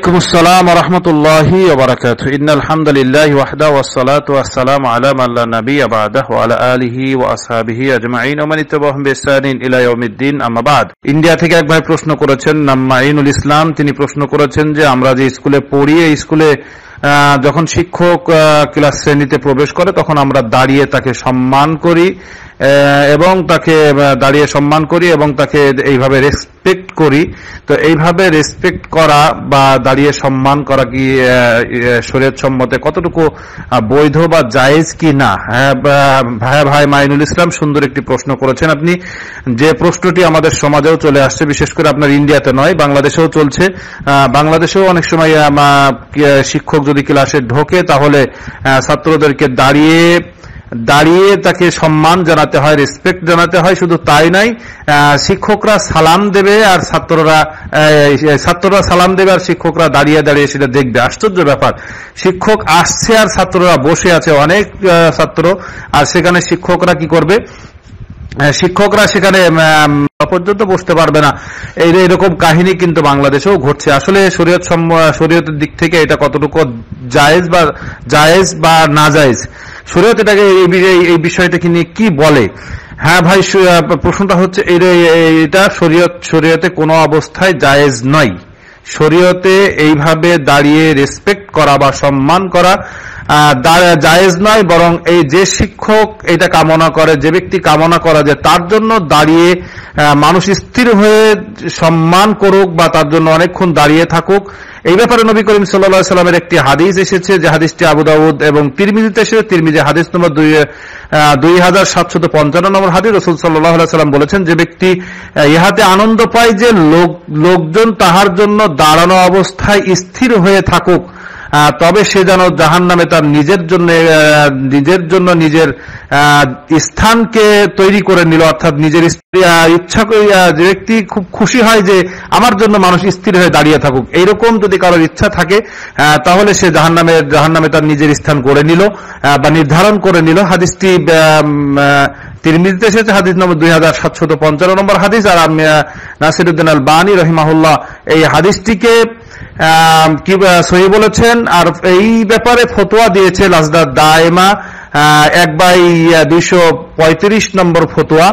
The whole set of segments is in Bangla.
وعليكم السلام ورحمة الله وبركاته إن الحمد لله وحده والصلاة والسلام على من لا نبي بعده وعلى آله وأصحابه أجمعين ومن اتبعهم بإحسان إلى يوم الدين أما بعد ইন্ডিয়া থেকে এক ভাই প্রশ্ন করেছেন নাম মাইনুল ইসলাম তিনি প্রশ্ন করেছেন যে আমরা যে স্কুলে পড়ি এই স্কুলে আহ, যখন শিক্ষক আহ, ক্লাস শ্রেণীতে প্রবেশ করে তখন আমরা দাঁড়িয়ে তাকে সম্মান করি আহ, এবং তাকে দাঁড়িয়ে সম্মান করি এবং তাকে এইভাবে রেসপেক্ট করি। তো এইভাবে রেসপেক্ট করা বা দাঁড়িয়ে সম্মান করা কি শরীয়ত সম্মতে কতটুকু বৈধ বা জায়েজ কি না? হ্যাঁ, বা- ভাই মাইনুল ইসলাম সুন্দর একটি প্রশ্ন করেছেন। আপনি যে প্রশ্নটি আমাদের সমাজেও চলে আসছে বিশেষ করে আপনার ইন্ডিয়াতে নয় বাংলাদেশেও চলছে। বাংলাদেশেও অনেক সময় শিক্ষক যদি ক্লাসে ঢোকে তাহলে ছাত্রদেরকে দাঁড়িয়ে দাঁড়িয়ে তাকে সম্মান জানাতে হয় রেসপেক্ট জানাতে হয়, শুধু তাই নাই শিক্ষকরা সালাম দেবে আর ছাত্ররা ছাত্ররা সালাম দেবে আর শিক্ষকরা দাঁড়িয়ে দাঁড়িয়ে সেটা দেখবে। আশ্চর্য ব্যাপার। শিক্ষক আসছে আর ছাত্ররা বসে আছে, অনেক ছাত্র। আর সেখানে শিক্ষকরা কি করবে? শিক্ষকরা সেখানে পর্যন্ত বসতে পারবে না। এই এরকম কাহিনী কিন্তু বাংলাদেশেও ঘটছে। আসলে শরীয়ত শরীয়তের দিক থেকে এটা কতটুকু জায়েজ বা জায়েজ বা না জায়েজ শরীয়ত এটাকে এই বিষয়টাকে নিয়ে কি বলে? হ্যাঁ ভাই প্রশ্নটা হচ্ছে এটা শরীয়ত, শরীয়তে কোনো অবস্থায় জায়েজ নয়। শরীয়তে এইভাবে দাঁড়িয়ে রেসপেক্ট করা বা সম্মান করা জায়েজ নয়, বরং এই যে শিক্ষক এটা কামনা করে, যে ব্যক্তি কামনা করা যে তার জন্য দাঁড়িয়ে মানুষ স্থির হয়ে সম্মান করুক বা তার জন্য অনেকক্ষণ দাঁড়িয়ে থাকুক। এই ব্যাপারে নবী করিম সাল্লা সাল্লামের একটি হাদিস এসেছে, যে হাদিসটি আবু দাউদ এবং তিরমিজিতে এসেছে। তিরমিজি হাদিস নম্বর দুই দুই হাজার সাতশত পঞ্চান্ন নম্বর হাদিস রসুল সাল্লাহ সাল্লাম বলেছেন, যে ব্যক্তি ইহাতে আনন্দ পায় যে লোক, লোকজন তাহার জন্য দাঁড়ানো অবস্থায় স্থির হয়ে থাকুক। তবে সে যেন জাহান নামে তার নিজের জন্য নিজের জন্য নিজের স্থানকে তৈরি করে নিল। অর্থাৎ নিজের ইচ্ছা যে ব্যক্তি খুব খুশি হয় যে আমার জন্য মানুষ স্থির হয়ে দাঁড়িয়ে থাকুক। এইরকম যদি কারোর ইচ্ছা থাকে তাহলে সে জাহান নামে জাহান নামে তার নিজের স্থান করে নিল বা নির্ধারণ করে নিল। হাদিসটি তিরমিজিতে এসেছে হাদিস নম্বর দুই হাজার সাতশত পঞ্চান্ন নম্বর হাদিস, আর নাসিরুদ্দিন আল বানী রহিমাহুল্লাহ এই হাদিসটিকে কি সহি বলেছেন, আর এই ব্যাপারে ফতোয়া দিয়েছে লাজদার দায়মা এক বাই দুইশো পঁয়ত্রিশ নম্বর ফতোয়া।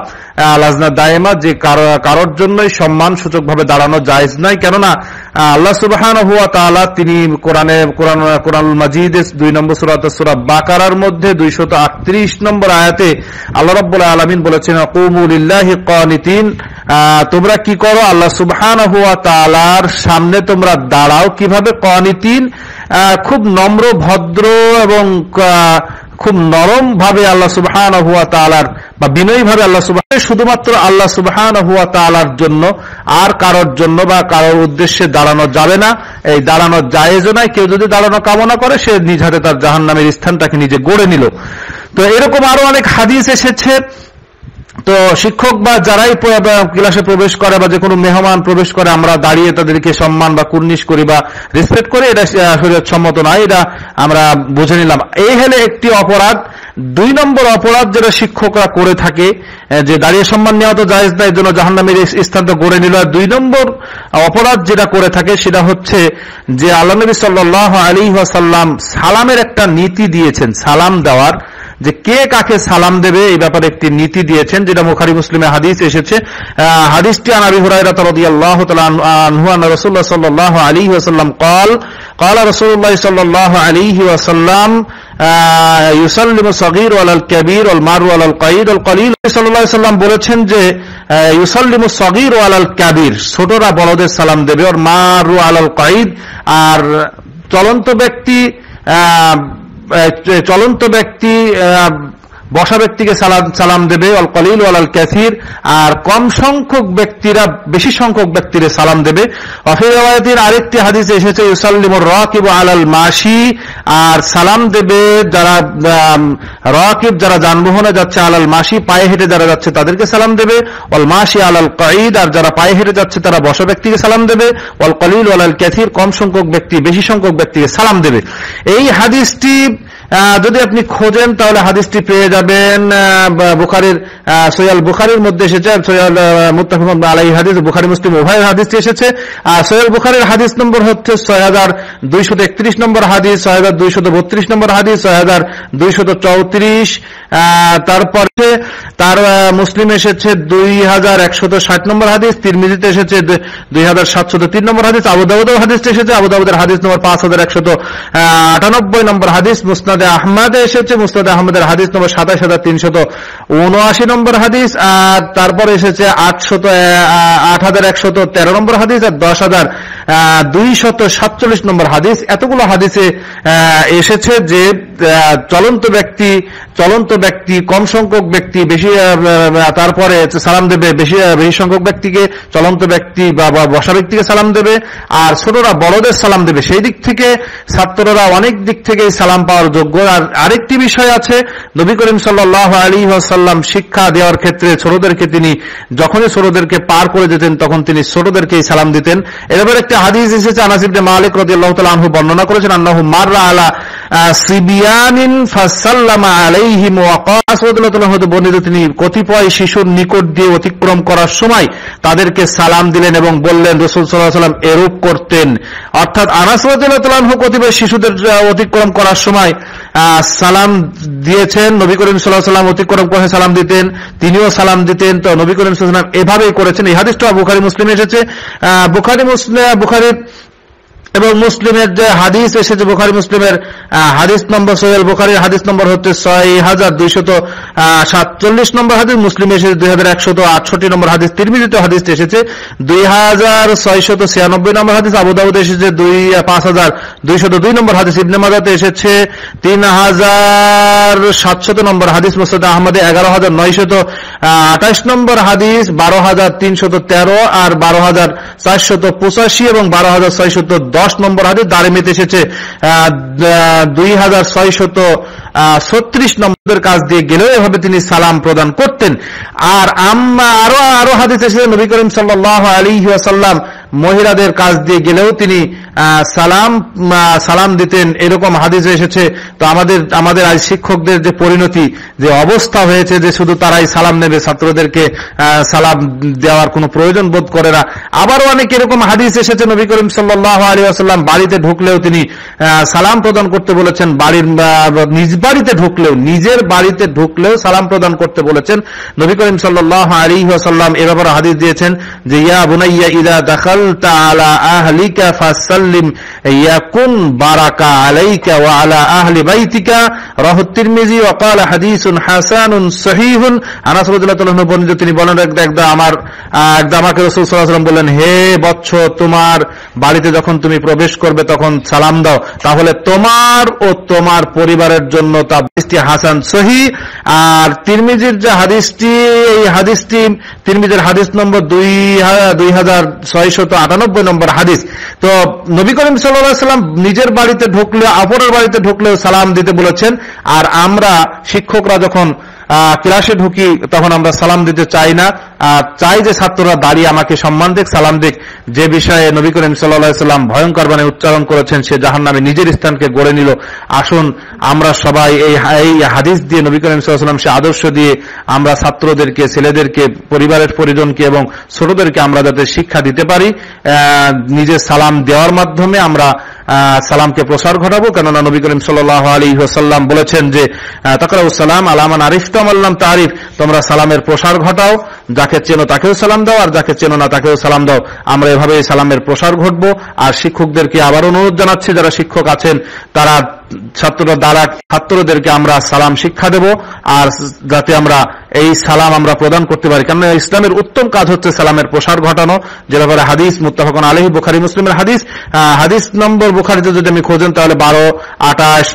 লাজনা দায়মা যে কারো- কারোর জন্যই সম্মান সূচক ভাবে দাঁড়ানো জায়েজ নয়। কেননা আল্লাহ সুবাহান হুয়া তাআলা তিনি কোরআনে কোরআন কোরআন মাজিদ দুই নম্বর সুরাত সুরা বাকারার মধ্যে দুইশত আটত্রিশ নম্বর আয়াতে আল্লাহ রব্বুল আলমিন বলেছেন কুমুলিল্লাহি আহ, তোমরা কি করো? আল্লাহ সুবহান হুয়া তালার সামনে তোমরা দাঁড়াও। কীভাবে? কনিতিন খুব নম্র ভদ্র এবং খুব নরম ভাবে আল্লাহ সুবহান হুয়া তালার বা বিনয়ী ভাবে আল্লাহ সুবাহ শুধুমাত্র আল্লাহ সুবহান হুয়া তালার জন্য, আর কারোর জন্য বা কারোর উদ্দেশ্যে দাঁড়ানো যাবে না। এই দাঁড়ানো জায়েজ নাই, কেউ যদি দাঁড়ানো কামনা করে, সে নিজ হাতে তার জাহান নামের স্থানটাকে নিজে গড়ে নিল। তো এরকম আরও অনেক হাদিস এসেছে। তো শিক্ষক বা যারাই ক্লাসে প্রবেশ করে বা যে কোনো মেহমান প্রবেশ করে, আমরা দাঁড়িয়ে তাদেরকে সম্মান বা কুর্নিশ করি বা রেসপেক্ট করি, এটা শরীর সম্মত নয়, এটা আমরা বুঝে নিলাম। এই হলে একটি অপরাধ। দুই নম্বর অপরাধ যেটা শিক্ষকরা করে থাকে যে দাঁড়িয়ে সম্মান নেওয়া তো জায়েজ না এর জন্য জাহান্নামের এই স্থানটা গড়ে নিল। দুই নম্বর অপরাধ যেটা করে থাকে, সেটা হচ্ছে যে আল্লাহ নবী সাল্লাহ আলী ওয়াসাল্লাম সালামের একটা নীতি দিয়েছেন, সালাম দেওয়ার। যে কে কাকে সালাম দেবে এই ব্যাপারে একটি নীতি দিয়েছেন যেটা মুখারি মুসলিমে হাদিস এসেছে আহ, হাদিসটি আন আবি হুরায়রা রাদিয়াল্লাহু তাআলা আনহু আন রাসূলুল্লাহ সাল্লাল্লাহু আলাইহি ওয়াসাল্লাম قال قال رسول الله صلى الله عليه وسلم আহ, يسلم الصغير على الكبير والمار على القيد والقليل সাল্লাল্লাহু আলাইহি সাল্লাম বলেছেন যে আহ, ইউসাল্লিমু সগীর আলাল কাবির ছোটরা বড়দের সালাম দেবে ওর মারু আলাল কাইদ আর চলন্ত ব্যক্তি আহ, আহ, চলন্ত ব্যক্তি বসা ব্যক্তিকে সালাম সালাম দেবে, অল কলিল আল ক্যাসির আর কম সংখ্যক ব্যক্তিরা, বেশি সংখ্যক ব্যক্তির সালাম দেবে। অফির আরেকটি হাদিসে এসেছে, ইউসাল্লিমুর রাকিব আলাল মাসি আর সালাম দেবে যারা রাকিব যারা যানবাহনে যাচ্ছে আলাল মাসি পায়ে হেঁটে যারা যাচ্ছে তাদেরকে সালাম দেবে। অল মাসি আলাল কাঈদ, আর যারা পায়ে হেঁটে যাচ্ছে তারা বসা ব্যক্তিকে সালাম দেবে। অল কলিল আলাল ক্যাসির কম সংখ্যক ব্যক্তি, বেশি সংখ্যক ব্যক্তিকে সালাম দেবে। এই হাদিসটি যদি আপনি খোঁজেন, তাহলে হাদিসটি পেয়ে যাবেন বুখারির সৈয়াল বুখারির মধ্যে এসেছে সৈয়াল মুতাফিম আলাই হাদিস, বুখারি, মুসলিম উভয় হাদিসটি এসেছে। আর সৈয়াল বুখারির হাদিস নম্বর হচ্ছে ছয় নম্বর হাদিস ছয় নম্বর হাদিস ছয় তারপরে তার মুসলিম এসেছে দুই হাজার একশত ষাট নম্বর হাদিস, তিরমিজিতে এসেছে দুই হাজার সাতশত তিন নম্বর হাদিস আবুদাবুদ হাদিস এসেছে আবুদাবুদের হাদিস নম্বর পাঁচ হাজার একশত আটানব্বই নম্বর হাদিস, মুসনাদে আহমদে এসেছে মুসনাদে আহমদের হাদিস নম্বর সাতাশ হাজার তিনশত উনআশি নম্বর হাদিস, আর তারপর এসেছে আটশত আট হাজার একশত তেরো নম্বর হাদিস, আর দশ হাজার দুই শত সাতচল্লিশ নম্বর হাদিস। এতগুলো হাদিসে এসেছে যে চলন্ত ব্যক্তি চলন্ত ব্যক্তি, কম সংখ্যক ব্যক্তি, বেশি তারপরে সালাম দেবে, বেশি বেশি সংখ্যক ব্যক্তিকে চলন্ত ব্যক্তি বা বসা ব্যক্তিকে সালাম দেবে, আর ছোটরা বড়দের সালাম দেবে। সেই দিক থেকে ছাত্ররা অনেক দিক থেকে সালাম পাওয়ার যোগ্য আর আরেকটি বিষয় আছে। নবী করিম সাল্লাহ আলী সাল্লাম শিক্ষা দেওয়ার ক্ষেত্রে ছোটদেরকে তিনি, যখনই ছোটদেরকে পার করে যেতেন, তখন তিনি ছোটদেরকেই সালাম দিতেন। এবার একটি হাদিস এসেছে আনাসিবনে মালিক রদি আল্লাহ তালু বর্ণনা করেছেন, আন্নাহু মাররা আলা তিনি কতিপয় শিশুর নিকট দিয়ে অতিক্রম করার সময় তাদেরকে সালাম দিলেন এবং বললেন, রসুল সাল্লাম এরূপ করতেন। অর্থাৎ আনাস রাদিয়াল্লাহু কতিপয় শিশুদের অতিক্রম করার সময় সালাম দিয়েছেন, নবী করিম সাল্লাম অতিক্রম করে সালাম দিতেন, তিনিও সালাম দিতেন। তো নবী করিম সাল্লাম এভাবেই করেছেন, এই বুখারি মুসলিম এসেছে। বুখারি মুসলিম বুখারির এবং মুসলিমের যে হাদিস এসেছে, বুখারি মুসলিমের হাদিস নম্বর সোহেল বুখারির হাদিস নম্বর হচ্ছে ছয় হাজার দুইশত সাতচল্লিশ নম্বর হাদিস, মুসলিম এসেছে দুই হাজার একশত আটষট্টি নম্বর হাদিস, তিরমিজিত হাদিস এসেছে দুই হাজার ছয়শত ছিয়ানব্বই নম্বর হাদিস আবুদাবুদ এসেছে দুই পাঁচ হাজার দুইশত দুই নম্বর হাদিস, ইবনে মাজাতে এসেছে তিন হাজার সাতশত নম্বর হাদিস মোসাদ আহমদে এগারো হাজার নয়শত আঠাশ নম্বর হাদিস বারো হাজার তিনশত তেরো আর বারো হাজার চারশত পঁচাশি এবং বারো হাজার ছয়শত দশ নম্বর হাদিস দারিমিতে এসেছে। দুই হাজার ছত্রিশ নম্বরের কাজ দিয়ে গেলেও এভাবে তিনি সালাম প্রদান করতেন। আর আম্মা আরও আরও হাদিস এসেছে নবী করিম সাল্লাহ আলী সাল্লাম মহিলাদের কাজ দিয়ে গেলেও তিনি সালাম সালাম দিতেন, এরকম হাদিস এসেছে। তো আমাদের আমাদের আজ শিক্ষকদের যে পরিণতি, যে অবস্থা হয়েছে যে শুধু তারাই সালাম নেবে, ছাত্রদেরকে সালাম দেওয়ার কোনো প্রয়োজন বোধ করে না। আবারও অনেক এরকম হাদিস এসেছে, নবী করিম সাল্লাহ আলী আসাল্লাম বাড়িতে ঢুকলেও তিনি সালাম প্রদান করতে বলেছেন, বাড়ির নিজ বাড়িতে ঢুকলেও, নিজের বাড়িতে ঢুকলেও সালাম প্রদান করতে বলেছেন। নবী করিম সাল্লাহ আলী আসাল্লাম এ ব্যাপারে হাদিস দিয়েছেন যে, ইয়া বুনাইয়া ইদা দাখাল বললেন, হে তোমার বাড়িতে যখন তুমি প্রবেশ করবে, তখন সালাম দাও। তাহলে তোমার ও তোমার পরিবারের জন্য তা হাসান, সহি। আর তিরমিজির যে হাদিসটি, এই হাদিসটি তিরমিজির হাদিস নম্বর দুই দুই হাজার ছয়শত আটানব্বই নম্বর হাদিস। তো নবী করিম সাল্লাম নিজের বাড়িতে ঢুকলে অপরের বাড়িতে ঢুকলেও সালাম দিতে বলেছেন। আর আমরা শিক্ষকরা যখন ক্লাসে ঢুকি, তখন আমরা সালাম দিতে চাই না। চাই যে ছাত্ররা দাঁড়িয়ে আমাকে সম্মান দিক, সালাম দিক। যে বিষয়ে নবী করিম সাল্লাম ভয়ঙ্কর মানে উচ্চারণ করেছেন, সে জাহান নামে নিজের স্থানকে গড়ে নিল। আসুন, আমরা সবাই এই হাদিস দিয়ে নবী করিম সাল্লাম সে আদর্শ দিয়ে আমরা ছাত্রদেরকে, ছেলেদেরকে, পরিবারের পরিজনকে এবং ছোটদেরকে আমরা যাতে শিক্ষা দিতে পারি। নিজের সালাম দেওয়ার মাধ্যমে আমরা সালামকে প্রসার ঘটাবো। কেননা নবী করিম সাল্লাহ আলী সাল্লাম বলেছেন যে তকরাউসালাম আলামান আরিফতাম আল্লাম তারিফ, তোমরা সালামের প্রসার ঘটাও। যাকে চেনো তাকেও সালাম দাও, আর যাকে চেনো না তাকেও সালাম দাও। আমরা এভাবে সালামের প্রসার ঘটবো। আর শিক্ষকদেরকে আবার অনুরোধ জানাচ্ছি, যারা শিক্ষক আছেন, তারা ছাত্ররা, দ্বারা ছাত্রদেরকে আমরা সালাম শিক্ষা দেব। আর যাতে আমরা এই সালাম আমরা প্রদান করতে পারি। কেননা ইসলামের উত্তম কাজ হচ্ছে সালামের প্রসার ঘটানো। যে ব্যাপারে হাদিস মুত্তাফাকুন আলহী বুখারি, মুসলিমের হাদিস। হাদিস নম্বর বুখারিতে যদি আমি খোঁজেন, তাহলে বারো আঠাশ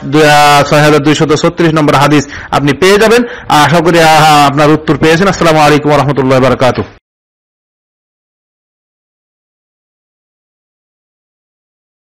ছয় হাজার দুইশত ছত্রিশ নম্বর হাদিস আপনি পেয়ে যাবেন। আশা করি আপনার উত্তর পেয়েছেন। আসসালামু আলাইকুম রহমতুল্লাহ বারকাত